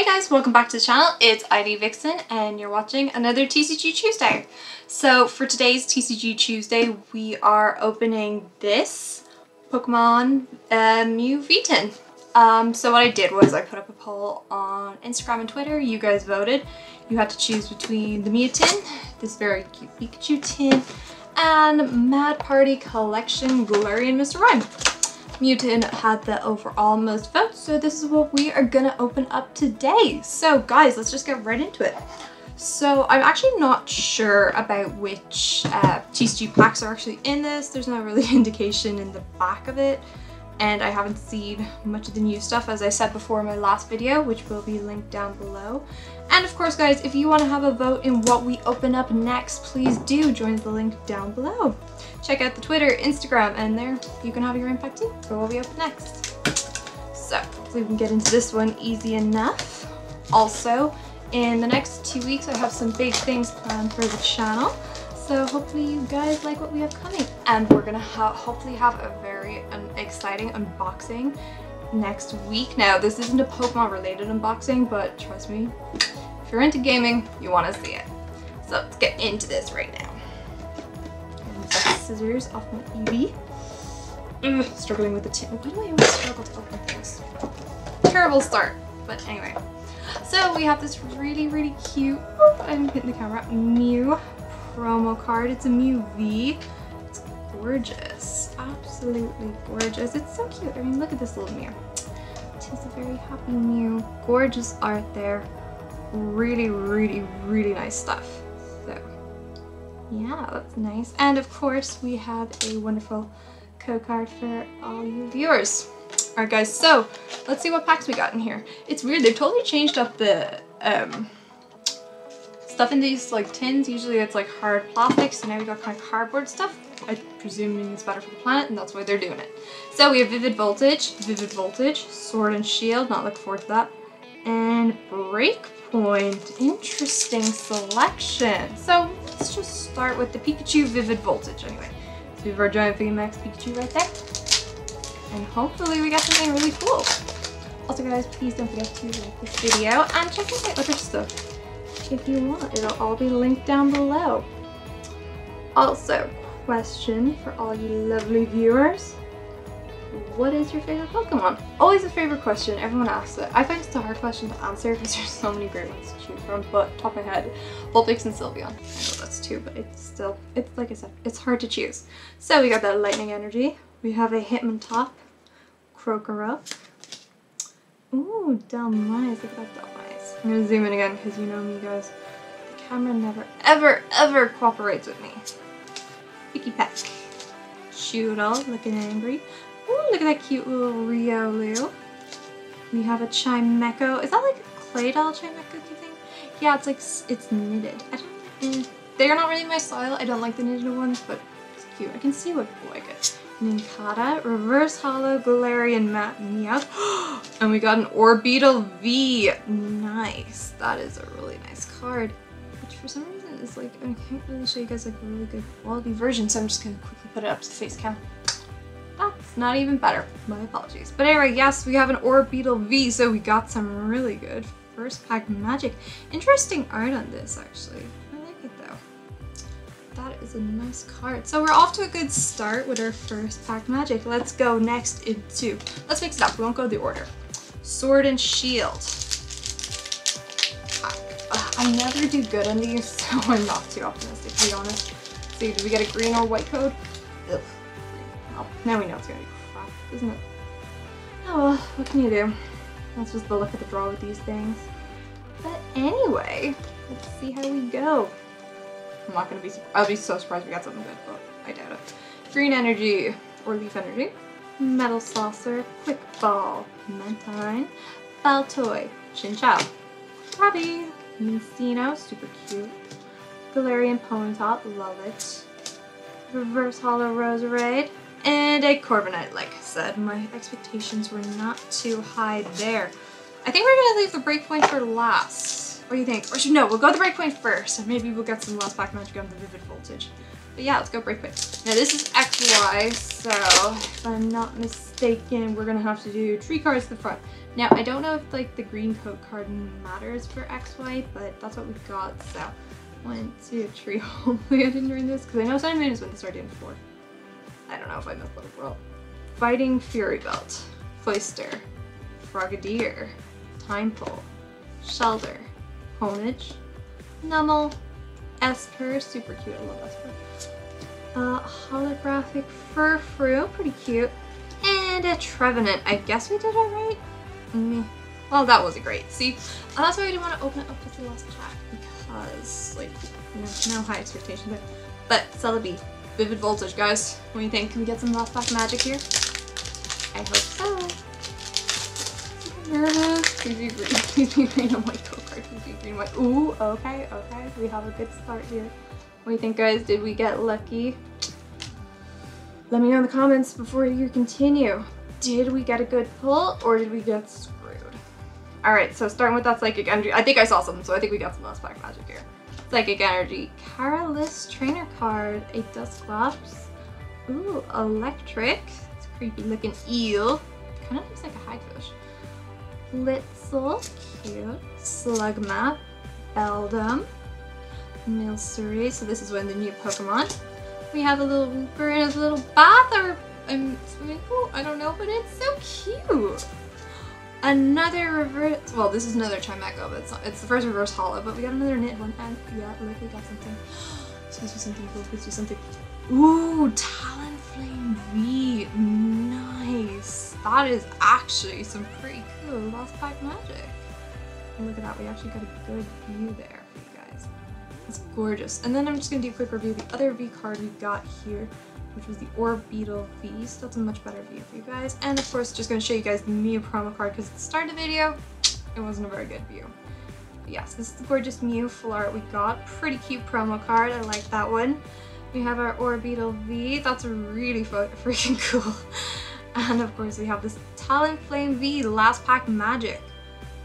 Hey guys, welcome back to the channel. It's ID Vixen and you're watching another TCG Tuesday. So for today's TCG Tuesday, we are opening this Pokemon uh, Mew V-Tin. Um, so what I did was I put up a poll on Instagram and Twitter. You guys voted. You had to choose between the Mew tin, this very cute Pikachu tin, and Mad Party Collection Galarian Mr. Rime. Mew tin had the overall most votes, so this is what we are gonna open up today. So guys, let's just get right into it. So I'm actually not sure about which uh, TCG packs are actually in this. There's not really indication in the back of it. And I haven't seen much of the new stuff, as I said before in my last video, which will be linked down below. And of course, guys, if you want to have a vote in what we open up next, please do join the link down below check out the Twitter, Instagram, and there you can have your impact too for what we open next. So we can get into this one easy enough. Also, in the next two weeks I have some big things planned for the channel. So hopefully you guys like what we have coming. And we're gonna ha hopefully have a very um, exciting unboxing next week. Now this isn't a Pokemon related unboxing, but trust me, if you're into gaming, you wanna see it. So let's get into this right now scissors off my Eevee. Ugh, struggling with the tin. Why do I always struggle to open things? Terrible start. But anyway. So we have this really, really cute, oh, I'm hitting the camera, Mew promo card. It's a Mew V. It's gorgeous. Absolutely gorgeous. It's so cute. I mean, look at this little Mew. It is a very happy Mew. Gorgeous art there. Really, really, really nice stuff. So, yeah, that's nice. And of course, we have a wonderful code card for all you viewers. Alright guys, so let's see what packs we got in here. It's weird, they've totally changed up the um, stuff in these like tins. Usually it's like hard plastic, so now we got kind of cardboard stuff. I presume it's better for the planet and that's why they're doing it. So we have Vivid Voltage, Vivid Voltage, Sword and Shield, not looking forward to that, and Breakpoint. Interesting selection. So let's just start with the Pikachu Vivid Voltage anyway. So we have our giant VMAX Pikachu right there. And hopefully we got something really cool. Also guys, please don't forget to like this video and check out my other stuff if you want. It'll all be linked down below. Also, question for all you lovely viewers what is your favorite Pokemon? Always a favorite question, everyone asks it. I find it's a hard question to answer because there's so many great ones to choose from, but top of my head, Vulpix and Sylveon. I know that's two, but it's still, it's like I said, it's hard to choose. So we got that Lightning Energy. We have a Hitmontop, Krokorok. Ooh, Dhelmise, look at that. I'm gonna zoom in again because you know me guys. The camera never, ever, ever cooperates with me. Pikipek. Shoodle, looking angry. Ooh, look at that cute little Riolu. We have a Chimecho. Is that like a clay doll Chimecho, do you think? Yeah, it's like, it's knitted. I don't, eh. They're not really my style. I don't like the knitted ones, but it's cute. I can see what people like it. Nincada, Reverse Holo, Galarian Matt Meowth. and we got an Orbeetle V. Nice. That is a really nice card. Which for some reason is like, I can't really show you guys like a really good quality version, so I'm just gonna quickly put it up to the face cam. That's not even better. My apologies. But anyway, yes, we have an Orbeetle V, so we got some really good first pack magic. Interesting art on this, actually. Is a nice card. So we're off to a good start with our first pack magic. Let's go next into... Let's mix it up. We won't go the order. Sword and Shield. I, I never do good on these, so I'm not too optimistic, to be honest. See, do we get a green or white code? Ugh. Oh, now we know it's gonna be crap, isn't it? Oh well, what can you do? That's just the look of the draw with these things. But anyway, let's see how we go. I'm not gonna be, I'll be so surprised we got something good, but I doubt it. Green energy, or leaf energy. Metal saucer, quick ball, Mantine, Baltoy, Chinchou, Krabby, Minccino, super cute. Galarian Ponyta, love it. Reverse Holo Roserade, and a Corviknight, like I said. My expectations were not too high there. I think we're gonna leave the breakpoint for last. What do you think? Or should no, we'll go to the breakpoint first, and maybe we'll get some last pack magic on the Vivid Voltage. But yeah, let's go breakpoint. Now this is XY, so if I'm not mistaken, we're gonna have to do tree cards to the front. Now, I don't know if like the green code card matters for XY, but that's what we've got. So, one, two, three. Hopefully I didn't ruin this, because I know Sun Moon is when they started in four. I don't know if I missed Little World. Fighting Fury Belt, Foister, Frogadier, Time Pole, Shelter, Honedge, Numel, Espurr, super cute, I love Espurr. Uh, holographic Furfrou, pretty cute. And a Trevenant. I guess we did it right? Mm, well, that wasn't great. See, uh, that's why I didn't want to open it up with the last pack because, like, know, no high expectations there. But Celebi, Vivid Voltage, guys. What do you think? Can we get some last pack magic here? I hope so. Please green. Please green and white code card. Green white. Ooh, okay, okay. We have a good start here. What do you think, guys? Did we get lucky? Let me know in the comments before you continue. Did we get a good pull or did we get screwed? All right, so starting with that Psychic Energy. I think I saw something, so I think we got some last pack magic here. Psychic Energy. Karalis Trainer card. A Dusclops. Ooh, Eelektrik. It's creepy looking eel. Kind of looks like a hagfish. Litzel. Cute. Slugma. Beldum. Milcery. So this is of the new Pokemon. We have a little his little bath or um, swimming. I don't know, but it's so cute. Another reverse. Well, this is another Chimecho, but it's not. It's the first reverse holo. But we got another knit one, and yeah, look, we got something. To be something cool. To be something. Ooh, Talonflame V. Nice. That is actually some pretty cool Lost Pack magic. And look at that. We actually got a good view there. guys. It's gorgeous. And then I'm just to do a quick review of the other V card we got here, which was the Orbeetle V. So that's a much better view for you guys. And of course, just to show you guys the Mew promo card because at the start of the video, it wasn't a very good view. But yes, this is the gorgeous Mew full art we got. Pretty cute promo card. I like that one. We have our Orbeetle V. That's really freaking cool. And of course, we have this Talonflame V Last Pack Magic.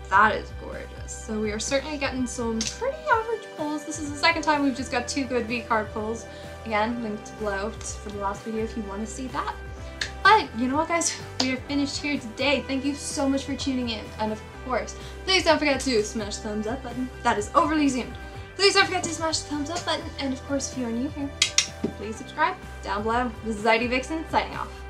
That is gorgeous. So we are certainly getting some pretty average pulls. This is the second time we've just got two good V-card pulls. Again, linked below for the last video if you want to see that. But you know what guys, we are finished here today. Thank you so much for tuning in. And of course, please don't forget to smash the thumbs up button. That is overly zoomed. Please don't forget to smash the thumbs up button. And of course, if you are new here, please subscribe down below. This is ID Vixen signing off.